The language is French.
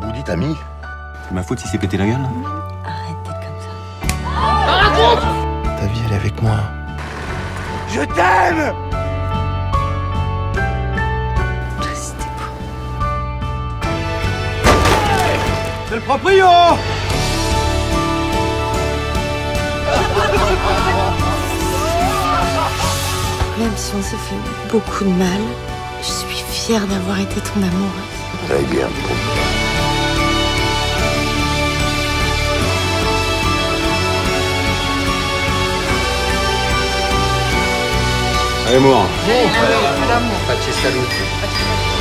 Vous dites ami C'est ma faute si c'est pété la gueule Arrête d'être comme ça. Ah, Ta vie, elle est avec moi. Je t'aime le proprio Même si on s'est fait beaucoup de mal, je suis fière d'avoir été ton amoureuse. Très bien. Allez, moi. Allez, allez, allez. Pas de chez Salou.